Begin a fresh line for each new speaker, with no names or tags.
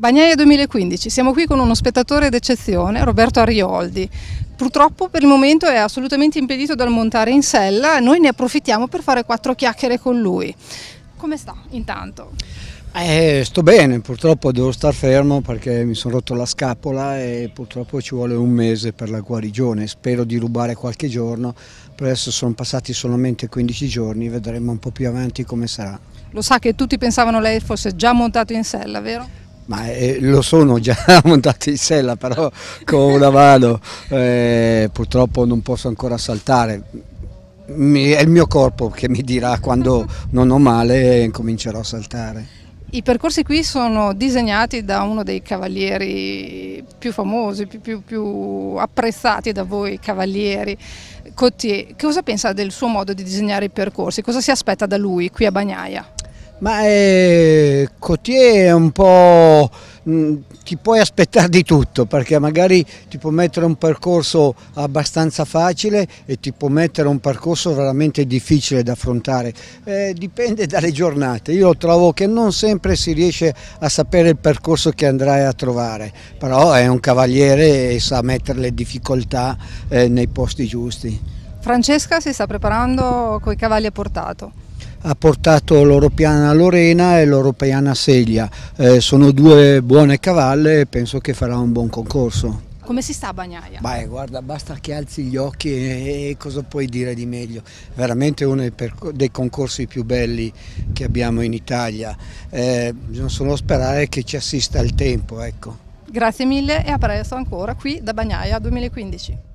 Bagnaia 2015, siamo qui con uno spettatore d'eccezione, Roberto Arioldi. Purtroppo per il momento è assolutamente impedito dal montare in sella, noi ne approfittiamo per fare quattro chiacchiere con lui. Come sta intanto?
Eh, sto bene, purtroppo devo star fermo perché mi sono rotto la scapola e purtroppo ci vuole un mese per la guarigione, spero di rubare qualche giorno, per adesso sono passati solamente 15 giorni, vedremo un po' più avanti come sarà.
Lo sa che tutti pensavano lei fosse già montato in sella, vero?
Ma eh, lo sono già montato in sella, però con una mano eh, purtroppo non posso ancora saltare. Mi, è il mio corpo che mi dirà quando non ho male e comincerò a saltare.
I percorsi qui sono disegnati da uno dei cavalieri più famosi, più, più, più apprezzati da voi cavalieri, Cotier. Cosa pensa del suo modo di disegnare i percorsi? Cosa si aspetta da lui qui a Bagnaia?
Ma eh, Cotier è un po'... Mh, mm, ti puoi aspettare di tutto perché magari ti può mettere un percorso abbastanza facile e ti può mettere un percorso veramente difficile da affrontare. Eh, dipende dalle giornate. Io trovo che non sempre si riesce a sapere il percorso che andrai a trovare, però è un cavaliere e sa mettere le difficoltà eh, nei posti giusti.
Francesca si sta preparando con i cavalli a portato
ha portato l'Europeana Lorena e l'Europeana Seglia. Eh, sono due buone cavalle e penso che farà un buon concorso.
Come si sta a Bagnaia?
Beh, guarda, basta che alzi gli occhi e, e cosa puoi dire di meglio? Veramente uno dei, dei concorsi più belli che abbiamo in Italia. Eh, bisogna solo sperare che ci assista il tempo. Ecco.
Grazie mille e a presto ancora qui da Bagnaia 2015.